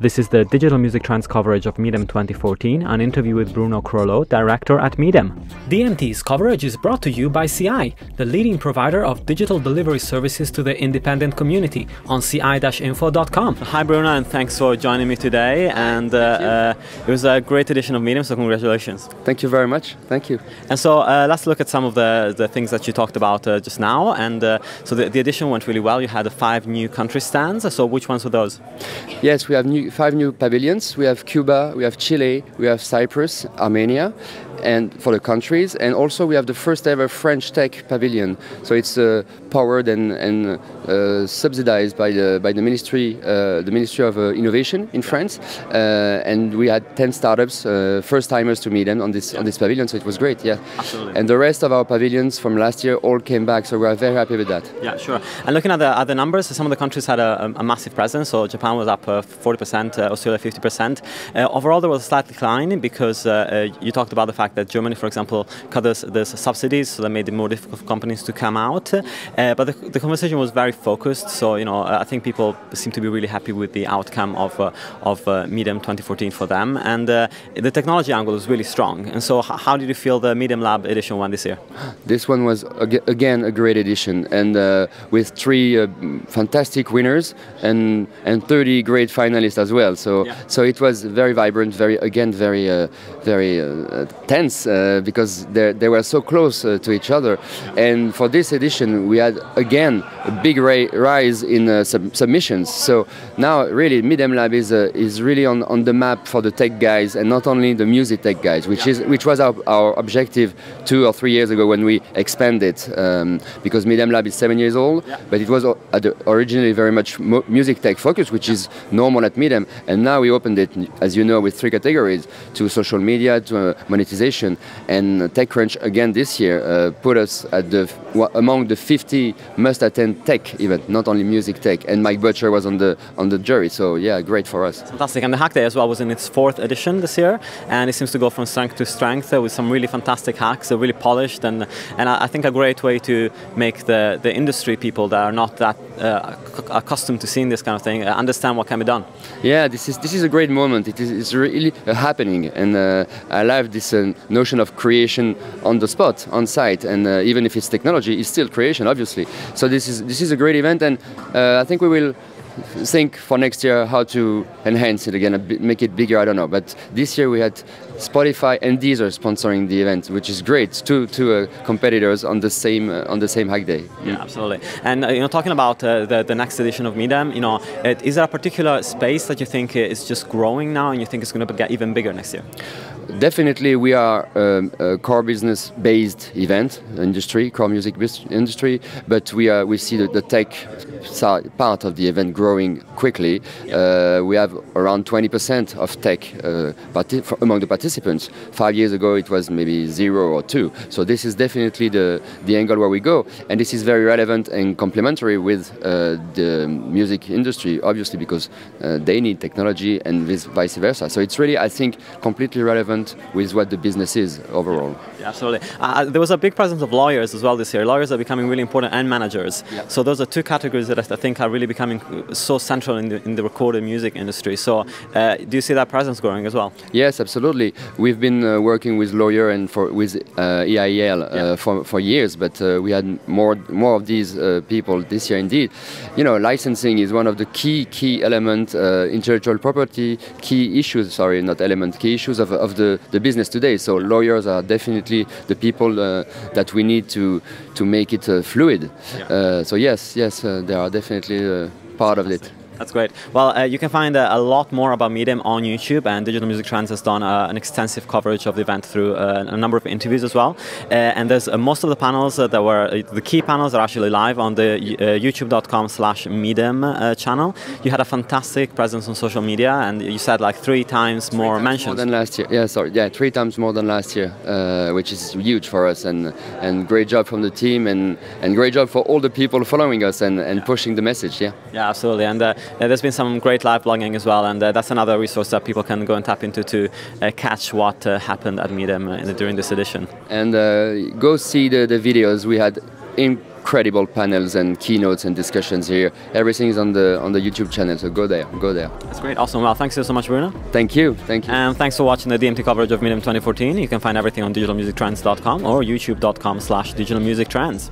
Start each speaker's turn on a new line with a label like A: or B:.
A: This is the Digital Music Trends coverage of MIDEM 2014, an interview with Bruno Crolot, director at MIDEM. DMT's coverage is brought to you by CI, the leading provider of digital delivery services to the independent community on ci-info.com. Hi Bruno, and thanks for joining me today. And uh, uh, it was a great edition of MIDEM, so congratulations.
B: Thank you very much. Thank you.
A: And so uh, let's look at some of the, the things that you talked about uh, just now. And uh, so the, the edition went really well. You had five new country stands. So which ones were those?
B: Yes, we have new five new pavilions. We have Cuba, we have Chile, we have Cyprus, Armenia, and for the countries, and also we have the first ever French tech pavilion. So it's uh, powered and, and subsidized by the by the ministry, uh, the Ministry of uh, Innovation in France, uh, and we had ten startups, uh, first timers to meet them on this on this pavilion. So it was great, yeah.
A: Absolutely.
B: And the rest of our pavilions from last year all came back, so we are very happy with that.
A: Yeah, sure. And looking at the, other numbers, some of the countries had a, a massive presence. So Japan was up 40%, Australia 50%. overall, there was a slight decline because you talked about the fact that Germany, for example, cut the, the subsidies, so that made it more difficult for companies to come out. Uh, but the, the, conversation was very focused, so you know I think people seem to be really happy with the outcome of uh, of uh, MIDEM 2014 for them, and uh, the technology angle was really strong. And so, how did you feel the MIDEM Lab edition one this year?
B: This one was again a great edition, and uh, with three uh, fantastic winners and and 30 great finalists as well. So yeah. so it was very vibrant, very again very very tense uh, because they were so close uh, to each other. And for this edition, we had again a big rise in uh, sub submissions. So now, really, MIDEM Lab is uh, is really on, on the map for the tech guys, and not only the music tech guys, which is which was our, our objective two or three years ago when we expanded. Um, because MIDEM Lab is seven years old, but it was originally very much music tech focused, which is normal at MIDEM. And now we opened it, as you know, with three categories: to social media, to uh, monetization and TechCrunch again this year uh, put us at the among the 50 must-attend tech event, not only music tech. And Mike Butcher was on the on the jury, so yeah, great for us.
A: Fantastic. And the Hack Day as well was in its fourth edition this year, and it seems to go from strength to strength uh, with some really fantastic hacks, uh, really polished, and and I think a great way to make the the industry people that are not that uh, accustomed to seeing this kind of thing uh, understand what can be done.
B: Yeah, this is this is a great moment. It is it's really happening, and uh, I love this notion of creation on the spot, on site, and uh, even if it's technology, it's still creation, obviously. So this is this is a great event, and uh, I think we will think for next year how to enhance it again, make it bigger. I don't know, but this year we had Spotify and Deezer sponsoring the event, which is great. Two two uh, competitors on the same uh, on the same hack day.
A: Yeah, absolutely. And uh, you know, talking about uh, the the next edition of MIDEM, you know, it, is there a particular space that you think is just growing now, and you think it's going to get even bigger next year?
B: Definitely, we are um, a core business-based event industry, core music industry, but we are we see the, the tech part of the event growing quickly. Uh, we have around 20% of tech uh, among the participants. Five years ago, it was maybe zero or two. So this is definitely the the angle where we go, and this is very relevant and complementary with uh, the music industry, obviously because uh, they need technology and vice versa. So it's really, I think, completely relevant relevant with what the business is overall.
A: Yeah, absolutely. Uh, uh, there was a big presence of lawyers as well this year. Lawyers are becoming really important and managers. Yeah. So those are two categories that I think are really becoming so central in the, in the recorded music industry. So uh, do you see that presence growing as well?
B: Yes, absolutely. We've been uh, working with lawyer and for with uh, EIL uh, yeah. for, for years, but we had more more of these people this year indeed. You know, licensing is one of the key key element, intellectual property key issues. Sorry, not element key issues of, of the the, the business today. So lawyers are definitely the people uh, that we need to to make it uh, fluid. Yeah. Uh, so yes, yes, uh, they are definitely uh, part of it.
A: That's great. Well, uh, you can find uh, a lot more about MIDEM on YouTube, and Digital Music Trends has done uh, an extensive coverage of the event through uh, a number of interviews as well. Uh, and there's uh, most of the panels that were the key panels are actually live on the YouTube.com/slash MIDEM channel. You had a fantastic presence on social media, and you said like three times three more times mentions.
B: More than last year. Yeah, sorry. Yeah, three times more than last year, which is huge for us, and and great job from the team, and and great job for all the people following us and and yeah. pushing the message. Yeah.
A: Yeah, absolutely. And uh, there's been some great live blogging as well, and uh, that's another resource that people can go and tap into to uh, catch what happened at MIDEM during this edition.
B: And go see the, the videos. We had in incredible panels and keynotes and discussions here. Everything is on the on the YouTube channel, so go there, go there.
A: That's great, awesome. Well, thanks so much, Bruno.
B: Thank you, thank you.
A: And thanks for watching the DMT coverage of MIDEM 2014. You can find everything on digitalmusictrends.com or youtube.com slash digitalmusictrends.